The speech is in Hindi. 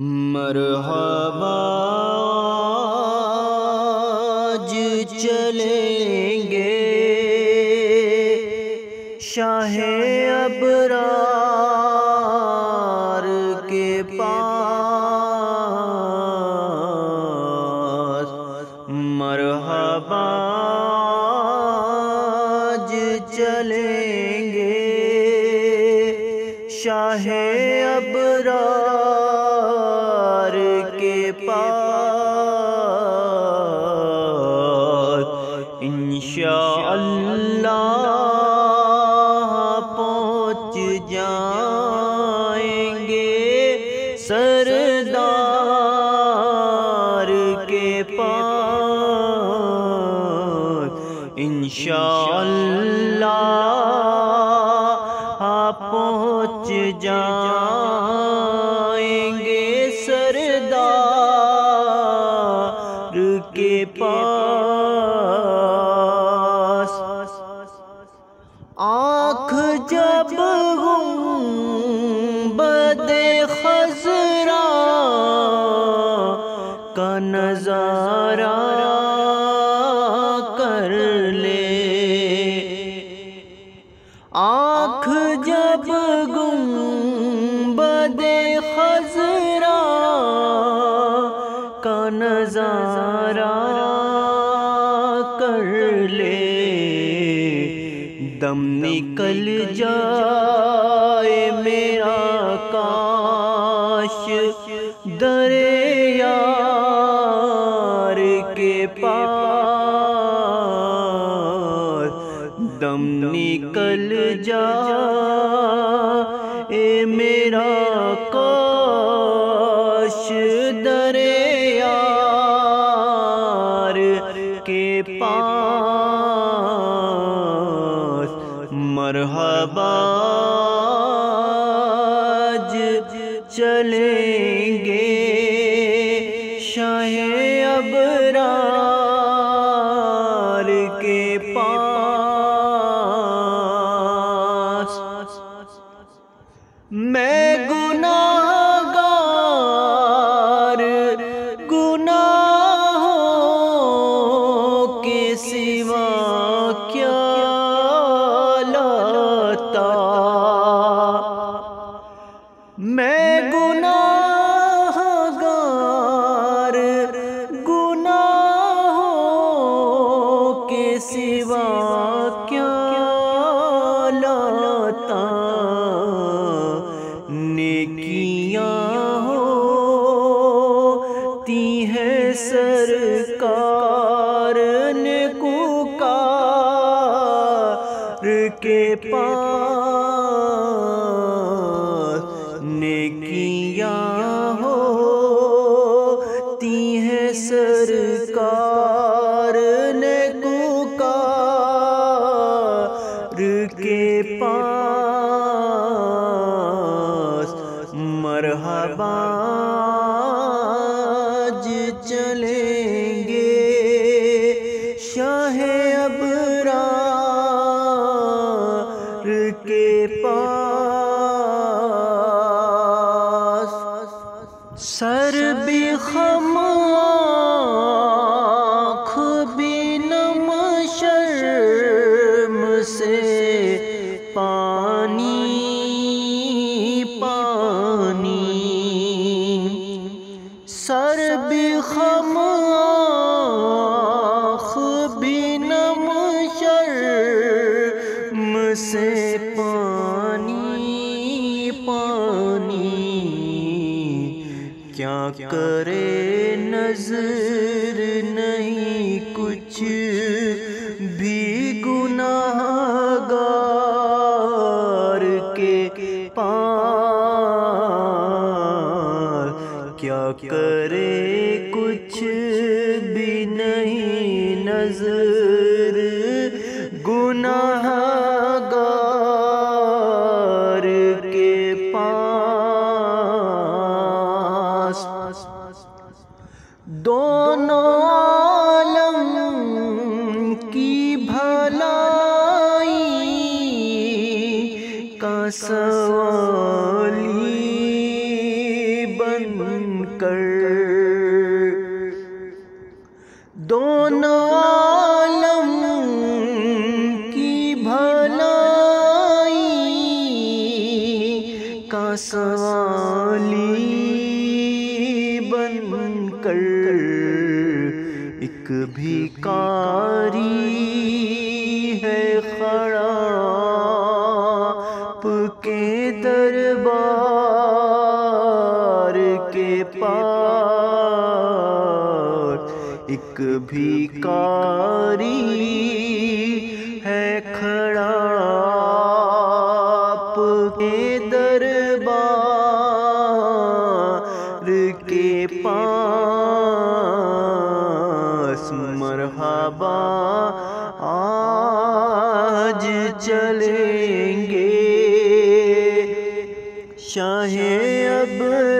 मरहबा चलेंगे। शाह अबरार के पास मरहबा चलेंगे। शाह अबरार सरदार के पास इंशाअल्लाह पहुँच जाएँगे सरदार के पास। आँख जब नज़ारा कर ले। आँख जब गुम बदे खजरा का नज़ारा कर ले। दम निकल जाए मेरा काश, दरे निकल ए मेरा काश दरे यार के पास मरहबाज चलेंगे। शाह अबरार के सिवा क्या लाता नेकियाँ होती है सरकार ने कुकार के पास। नेकियाँ होती पास मरहबा चलेंगे। शाह अबरार के पास करे नज़र नहीं कुछ भी गुनाहगार के पास। क्या करे कुछ भी नहीं नज़र दोनों आलम की भलाई का सवाली एक भिकारी है खड़ा के दरबार के पास। एक भिकारी है खड़ा के दरबार चलेंगे। शाहे अबरार